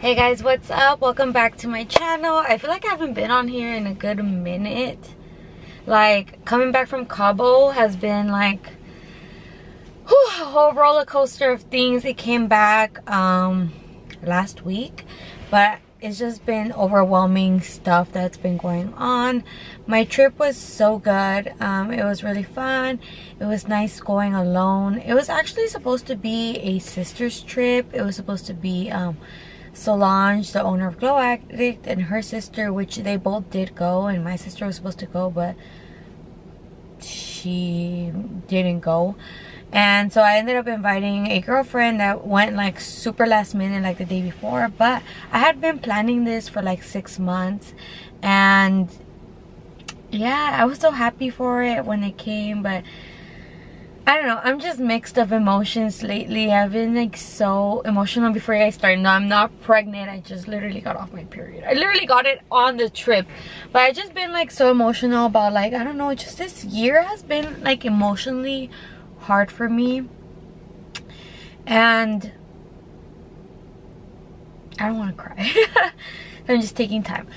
Hey guys, what's up? Welcome back to my channel. I feel like I haven't been on here in a good minute. Like, coming back from Cabo has been like whew, a whole roller coaster of things. It came back um, last week, but it's just been overwhelming stuff that's been going on. My trip was so good. Um, it was really fun. It was nice going alone. It was actually supposed to be a sister's trip. It was supposed to be um, Solange, the owner of Glow Addict, and her sister, which they both did go, and my sister was supposed to go, but she didn't go. And so I ended up inviting a girlfriend that went like super last minute, like the day before. But I had been planning this for like six months. And yeah, I was so happy for it when it came. But I don't know. I'm just mixed of emotions lately. I've been like so emotional before I start. No, I'm not pregnant. I just literally got off my period. I literally got it on the trip. But I just been like so emotional about like, I don't know, just this year has been like emotionally hard for me. And I don't want to cry. I'm just taking time.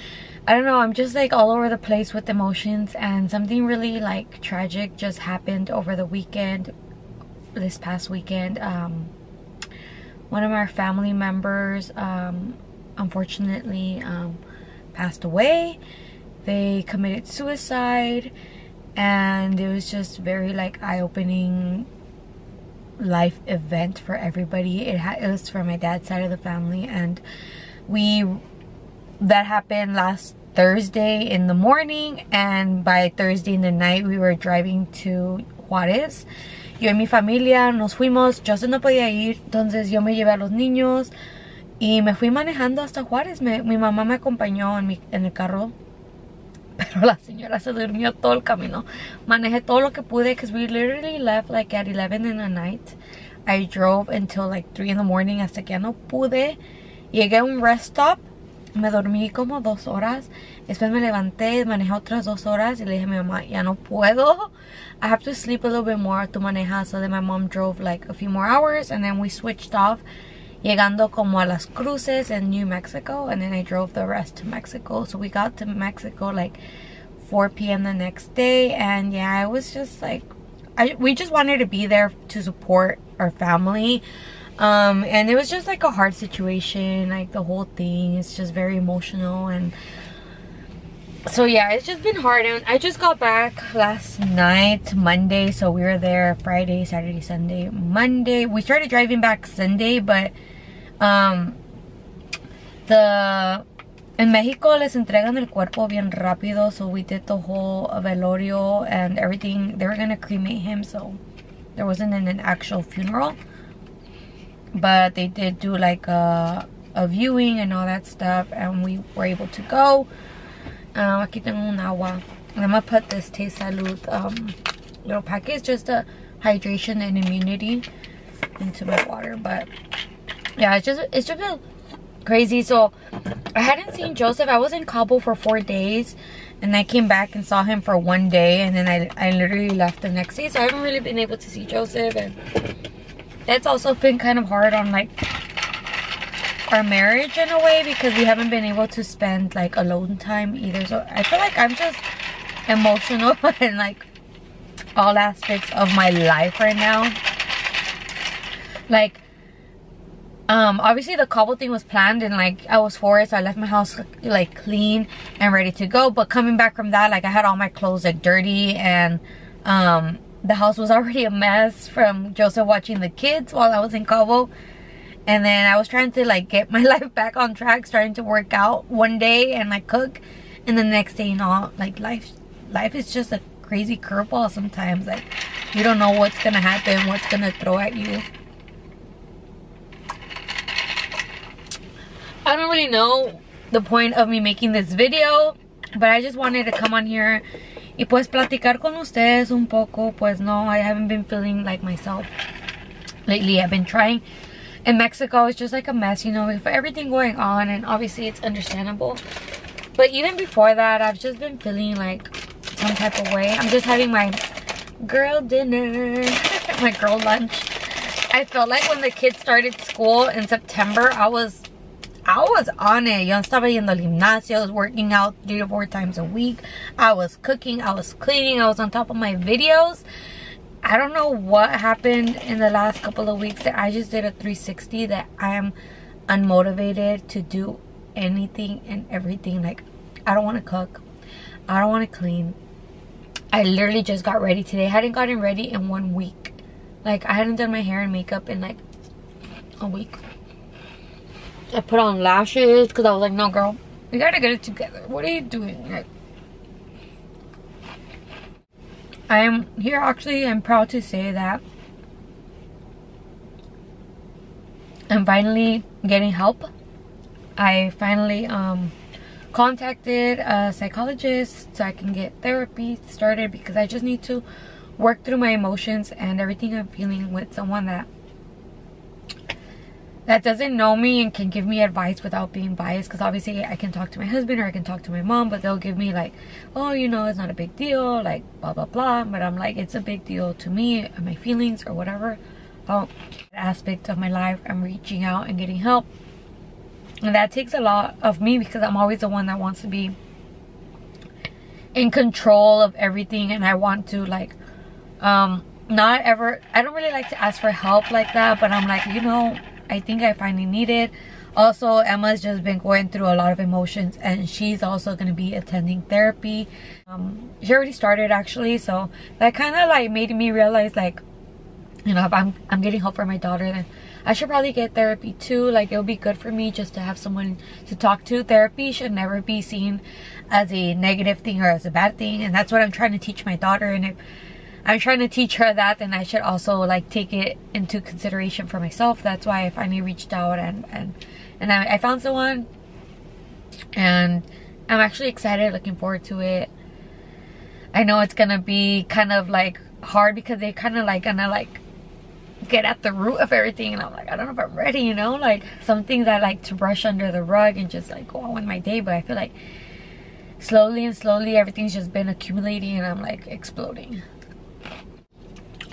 I don't know, I'm just like all over the place with emotions and something really like tragic just happened over the weekend, this past weekend. Um, one of our family members um, unfortunately um, passed away. They committed suicide and it was just very like eye-opening life event for everybody it, it was for my dad's side of the family and we that happened last Thursday in the morning and by Thursday in the night we were driving to Juárez yo y mi familia nos fuimos Joseph no podía ir entonces yo me llevé a los niños y me fui manejando hasta Juárez mi mamá me acompañó en el carro pero la señora se durmió todo el camino. Manejé todo lo que pude because we literally left like at 11 in the night. I drove until like 3 in the morning hasta que ya no pude. Llegué a un rest stop. Me dormí como dos horas. Después me levanté, manejé otras dos horas y le dije a mi mamá, ya no puedo. I have to sleep a little bit more to manejar. So then my mom drove like a few more hours and then we switched off llegando como a las cruces in New Mexico and then I drove the rest to Mexico so we got to Mexico like 4 p.m. the next day and yeah it was just like I we just wanted to be there to support our family um and it was just like a hard situation like the whole thing. Is just very emotional and so yeah it's just been hard. And i just got back last night monday. So we were there friday saturday sunday monday. We started driving back sunday but um, the in Mexico les entregan el cuerpo bien rápido, so we did the whole velorio and everything. They were gonna cremate him, so there wasn't an, an actual funeral. But they did do like a, a viewing and all that stuff, and we were able to go. Uh, aquí tengo un agua. I'm gonna put this Taste Salud um, little package, just a hydration and immunity into my water, but yeah it's just it's just been crazy so i hadn't seen joseph i was in Cabo for four days and i came back and saw him for one day and then i i literally left the next day so i haven't really been able to see joseph and that's also been kind of hard on like our marriage in a way because we haven't been able to spend like alone time either. So i feel like i'm just emotional in like all aspects of my life right now. Like um obviously the Cabo thing was planned and like i was for it so i left my house like clean and ready to go. But coming back from that like i had all my clothes like dirty and um the house was already a mess from joseph watching the kids while i was in Cabo. And then i was trying to like get my life back on track starting to work out one day and like cook. And the next day you know like life life is just a crazy curveball sometimes. Like you don't know what's gonna happen what's gonna throw at you. I don't really know the point of me making this video, but I just wanted to come on here y pues platicar con ustedes un poco. Pues no, I haven't been feeling like myself lately. I've been trying. In Mexico, it's just like a mess, you know, with everything going on, and obviously it's understandable. But even before that, I've just been feeling like some type of way. I'm just having my girl dinner, my girl lunch. I felt like when the kids started school in September, I was I was on it. Yo estaba yendo al gimnasio. I was working out three to four times a week. I was cooking. I was cleaning. I was on top of my videos. I don't know what happened in the last couple of weeks that I just did a 360 that I am unmotivated to do anything and everything. Like, I don't want to cook. I don't want to clean. I literally just got ready today. I hadn't gotten ready in one week. Like, I hadn't done my hair and makeup in like a week. I put on lashes because I was like, no, girl, you gotta get it together. What are you doing? Like, I am here actually, I'm proud to say that I'm finally getting help. I finally um, contacted a psychologist so I can get therapy started because I just need to work through my emotions and everything I'm feeling with someone that that doesn't know me and can give me advice without being biased because obviously I can talk to my husband or I can talk to my mom but they'll give me like oh you know it's not a big deal like blah blah blah. But I'm like it's a big deal to me and my feelings or whatever oh aspect of my life. I'm reaching out and getting help. And that takes a lot of me because I'm always the one that wants to be in control of everything and I want to like um not ever I don't really like to ask for help like that but I'm like you know I think I finally need it. Also, Emma's just been going through a lot of emotions and she's also going to be attending therapy. Um, she already started actually, so that kind of like made me realize like, you know, if I'm, I'm getting help for my daughter, then I should probably get therapy too. Like, it'll be good for me just to have someone to talk to. Therapy should never be seen as a negative thing or as a bad thing. And that's what I'm trying to teach my daughter. And if I'm trying to teach her that and I should also like take it into consideration for myself. That's why I finally reached out and and, and I, I found someone and I'm actually excited, looking forward to it. I know it's gonna be kind of like hard because they kind of like gonna like get at the root of everything and I'm like I don't know if I'm ready you know like some things I like to brush under the rug and just like go on with my day but I feel like slowly and slowly everything's just been accumulating and I'm like exploding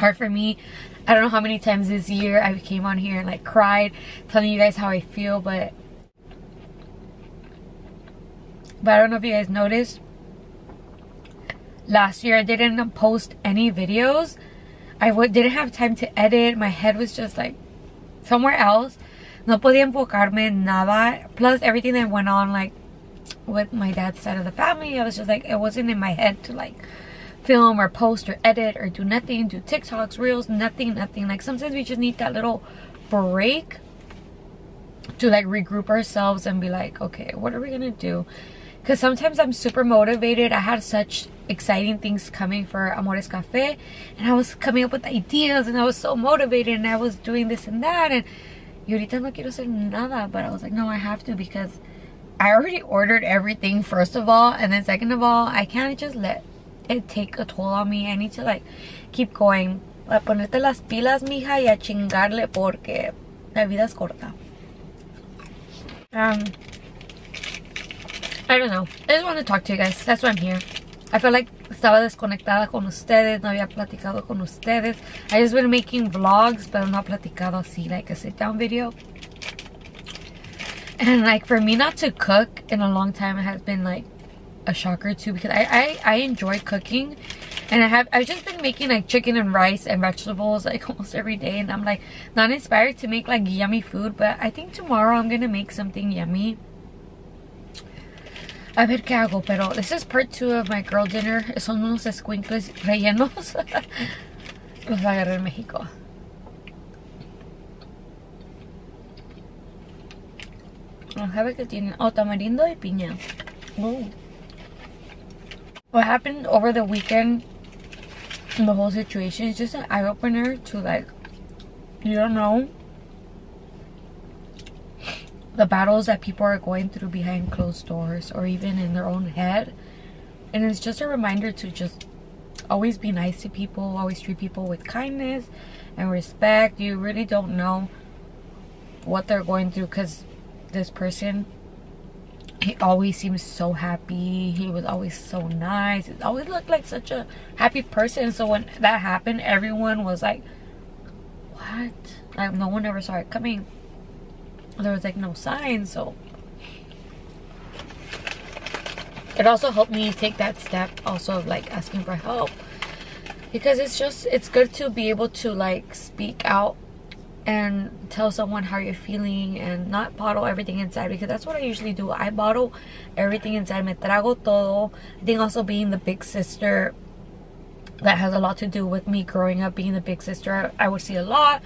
hard for me. I don't know how many times this year I came on here and like cried, telling you guys how I feel, but but I don't know if you guys noticed. Last year I didn't post any videos. I didn't have time to edit. My head was just like somewhere else. No podía enfocarme en nada. Plus everything that went on like with my dad's side of the family. I was just like, it wasn't in my head to like film or post or edit or do nothing, do TikToks, Reels, nothing, nothing. Like sometimes we just need that little break to like regroup ourselves and be like, okay, what are we gonna do? Because sometimes I'm super motivated. I had such exciting things coming for Amores Cafe and I was coming up with ideas and I was so motivated and I was doing this and that and y ahorita no quiero hacer nada but I was like no I have to because I already ordered everything first of all and then second of all I can't just let it take a toll on me. I need to like keep going. A ponerte las pilas, mija, y a chingarle porque la vida es corta. Um, I don't know. I just want to talk to you guys. That's why I'm here. I feel like estaba desconectada con ustedes, no había platicado con ustedes. I just been making vlogs, pero no platicado así, like a sit down video. And like for me not to cook in a long time, it has been like a shocker too because I, I, I enjoy cooking and I have I've just been making like chicken and rice and vegetables like almost every day and I'm like not inspired to make like yummy food but I think tomorrow I'm gonna make something yummy. A ver qué hago pero this is part two of my girl dinner. Son unos escuincles rellenos. Los agarré en México. A ver qué oh tamarindo y piña. Oh what happened over the weekend and the whole situation is just an eye-opener to like you don't know the battles that people are going through behind closed doors or even in their own head. And it's just a reminder to just always be nice to people always treat people with kindness and respect. You really don't know what they're going through because this person he always seems so happy. He was always so nice. He always looked like such a happy person. So when that happened everyone was like what? Like no one ever saw it coming. There was like no signs so it also helped me take that step also of like asking for help because it's just it's good to be able to like speak out and tell someone how you're feeling and not bottle everything inside because that's what I usually do. I bottle everything inside. Me trago todo. I think also being the big sister that has a lot to do with me growing up being the big sister. I would see a lot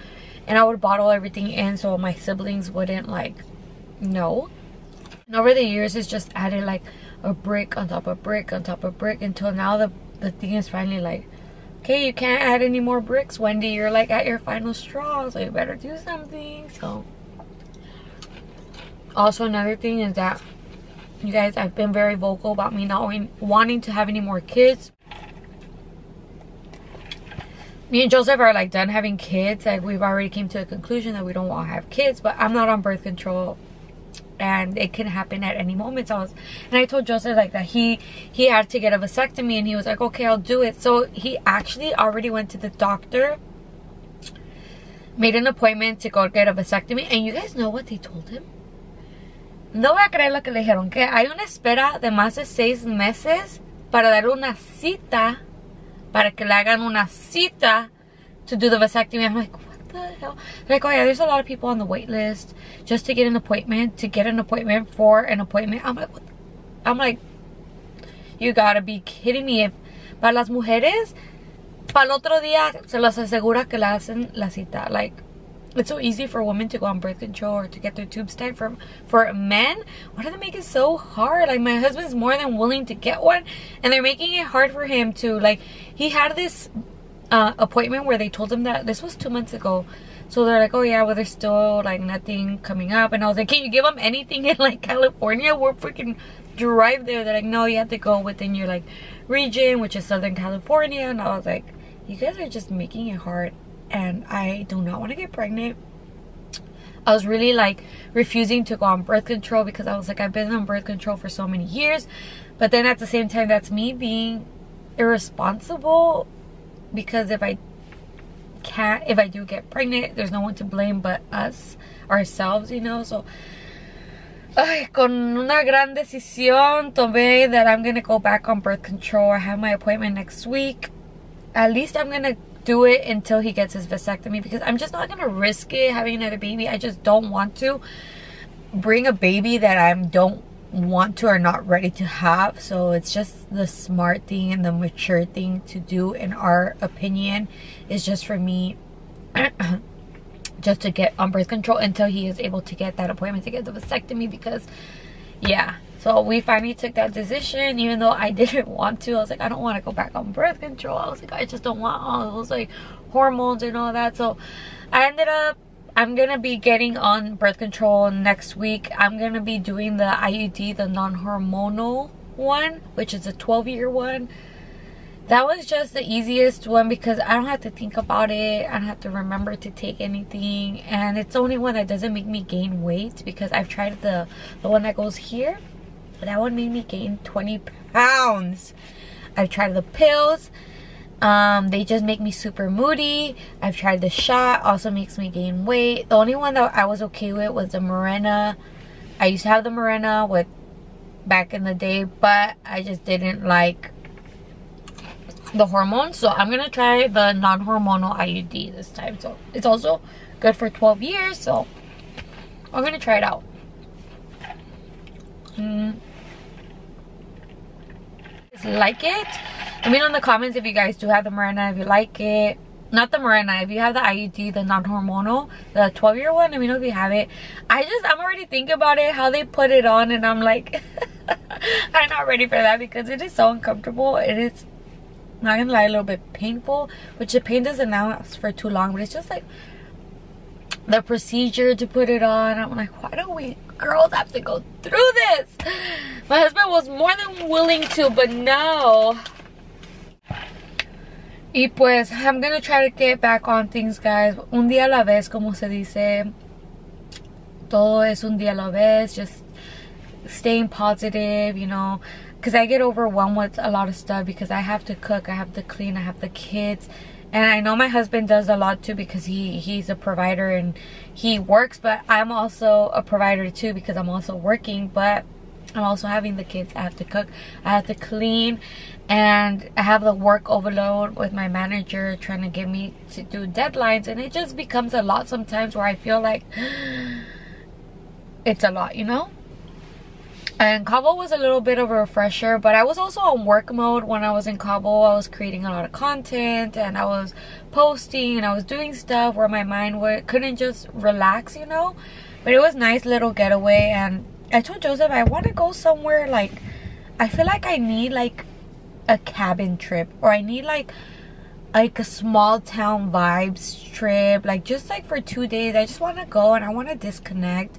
and I would bottle everything in so my siblings wouldn't like know. And over the years it's just added like a brick on top of brick on top of brick until now the the thing is finally like okay, you can't add any more bricks, Wendy. You're like at your final straw, so you better do something. So, also another thing is that you guys, I've been very vocal about me not wanting to have any more kids. Me and Joseph are like done having kids. Like we've already came to a conclusion that we don't want to have kids, but I'm not on birth control and it can happen at any moment. So I was, and I told Joseph like that he he had to get a vasectomy, and he was like, okay, I'll do it. So he actually already went to the doctor, made an appointment to go get a vasectomy, and you guys know what they told him. No voy a creer lo que le dijeron, que hay una espera de más de seis meses para dar una cita, para que le hagan una cita to do the vasectomy. I'm like, the hell? Like, oh yeah, there's a lot of people on the wait list just to get an appointment, to get an appointment for an appointment. I'm like, I'm like, you gotta be kidding me. If para las mujeres, para el otro día se las asegura que la hacen la cita. Like, it's so easy for women to go on birth control or to get their tubes tied. For for men, why do they make it so hard? Like my husband's more than willing to get one, and they're making it hard for him to like. He had this uh, appointment where they told them that this was two months ago. So they're like, oh yeah, well there's still like nothing coming up. And I was like, can you give them anything in like California? We're freaking drive there. They're like, no, you have to go within your like region, which is Southern California. And I was like, you guys are just making it hard. And I do not want to get pregnant. I was really like refusing to go on birth control because I was like, I've been on birth control for so many years. But then at the same time, that's me being irresponsible because if I can't, if I do get pregnant, there's no one to blame but us, ourselves, you know. So, ay, con una gran decisión tomé that I'm gonna go back on birth control. I have my appointment next week. At least I'm gonna do it until he gets his vasectomy because I'm just not gonna risk it having another baby. I just don't want to bring a baby that I don't want to or not ready to have. So it's just the smart thing and the mature thing to do in our opinion. Is just for me just to get on birth control until he is able to get that appointment to get the vasectomy because yeah. So we finally took that decision even though i didn't want to. I was like i don't want to go back on birth control. I was like i just don't want all those like hormones and all that. So i ended up I'm gonna be getting on birth control next week. I'm gonna be doing the IUD, the non-hormonal one, which is a 12 year one. That was just the easiest one because I don't have to think about it. I don't have to remember to take anything. And it's the only one that doesn't make me gain weight because I've tried the, the one that goes here. That one made me gain 20 pounds. I've tried the pills um, they just make me super moody. I've tried the shot, also makes me gain weight. The only one that I was okay with was the Mirena. I used to have the Mirena with back in the day, but I just didn't like the hormones. So I'm gonna try the non-hormonal IUD this time. So it's also good for 12 years. So I'm gonna try it out. Mm. Like it let me know in the comments if you guys do have the Mirena, if you like it. Not the Mirena, if you have the IUD, the non-hormonal, the 12 year one, let me know if you have it. I just, I'm already thinking about it, how they put it on, and I'm like, I'm not ready for that because it is so uncomfortable. And It is, not gonna lie, a little bit painful, which the pain doesn't last for too long, but it's just like, the procedure to put it on. I'm like, why do we girls have to go through this? My husband was more than willing to, but no. Y pues, I'm gonna try to get back on things, guys. Un día a la vez, como se dice. Todo es un día a la vez. Just staying positive, you know. Because I get overwhelmed with a lot of stuff because I have to cook, I have to clean, I have the kids. and I know my husband does a lot too because he he's a provider and he works but I'm also a provider too because I'm also working but I'm also having the kids I have to cook I have to clean and I have the work overload with my manager trying to get me to do deadlines and it just becomes a lot sometimes where I feel like it's a lot you know? And Cabo was a little bit of a refresher but I was also on work mode when I was in Cabo. I was creating a lot of content and I was posting and I was doing stuff where my mind would, couldn't just relax you know? But it was nice little getaway and I told Joseph I want to go somewhere like I feel like I need like a cabin trip or I need like like a small town vibes trip like just like for two days. I just want to go and I want to disconnect.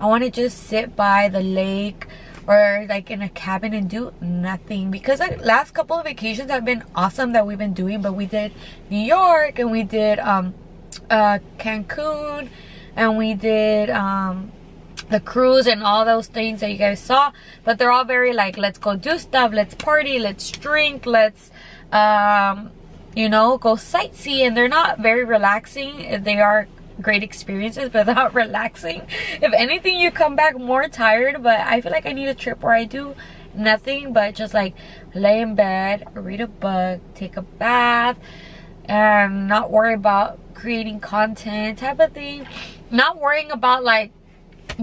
I want to just sit by the lake or like in a cabin and do nothing. Because the last couple of vacations have been awesome that we've been doing but we did New York and we did um uh Cancun and we did um the cruise and all those things that you guys saw but they're all very like let's go do stuff let's party let's drink let's um you know go sightsee and they're not very relaxing. They are great experiences but not relaxing. If anything you come back more tired but i feel like i need a trip where i do nothing but just like lay in bed read a book take a bath and not worry about creating content type of thing. Not worrying about like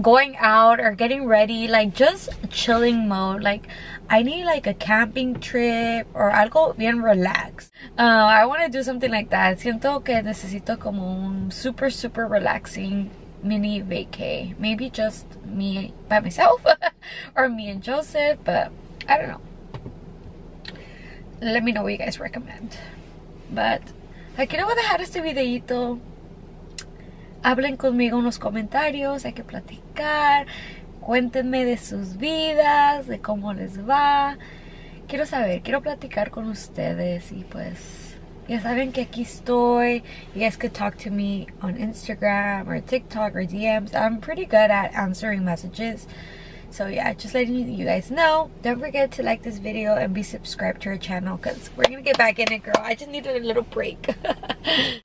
going out or getting ready like just chilling mode like I need like a camping trip or algo bien relaxed. Uh, I want to do something like that. Siento que necesito como un super super relaxing mini vacay. Maybe just me by myself or me and Joseph, but I don't know. Let me know what you guys recommend. But aquí le voy a dejar este videito hablen conmigo en los comentarios, hay que platicar, cuéntenme de sus vidas, de cómo les va. Quiero saber, quiero platicar con ustedes y pues ya saben que aquí estoy. You guys could talk to me on Instagram or TikTok or DMs. I'm pretty good at answering messages. So yeah, just letting you guys know. Don't forget to like this video and be subscribed to our channel because we're going to get back in it, girl. I just needed a little break.